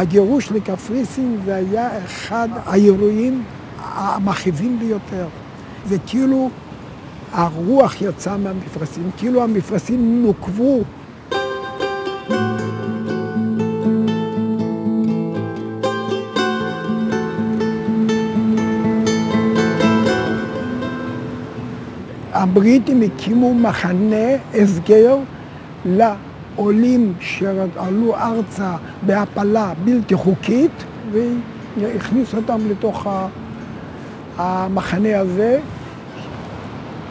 הגירוש לקפריסין זה היה אחד האירועים המכאיבים ביותר. זה כאילו הרוח יצאה מהמפרשים, כאילו המפרשים נוקבו. הבריטים הקימו מחנה הסגר לעולים שעלו ארצה בהפלה בלתי חוקית והכניסו אותם לתוך המחנה הזה.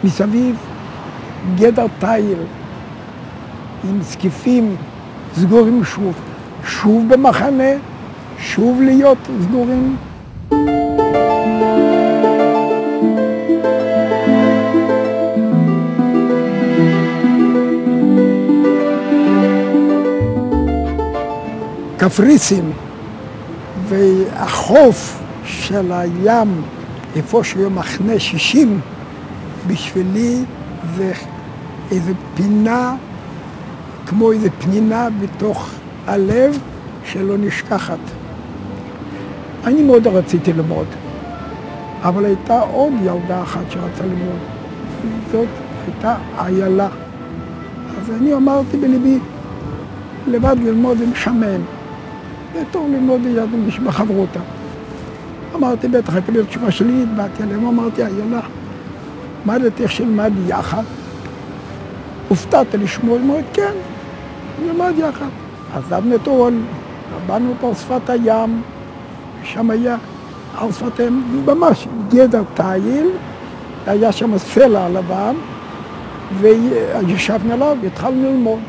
מסביב גדר תיל עם זקיפים סגורים שוב, שוב במחנה, שוב להיות סגורים. קפריסין והחוף של הים, איפה שיהיה מחנה 60, בשבילי זה איזה פינה, כמו איזה פנינה בתוך הלב שלא נשכחת. אני מאוד רציתי ללמוד, אבל הייתה עוד ילדה אחת שרצה ללמוד. זאת הייתה איילה. אז אני אמרתי בליבי, לבד ללמוד זה משעמם. טוב ללמוד יד בחברותה. אמרתי, בטח אקבל תשובה שלילית, באתי אליהם, אמרתי, איילה, מה דעתך שנלמד יחד? הופתעת לשמוע, היא אומרת, כן, נלמד יחד. עזבנו את אורן, באנו פה שפת הים, שם היה על שפת הים, ממש גדר תיל, היה שם סלע לבן, וישבנו עליו והתחלנו ללמוד.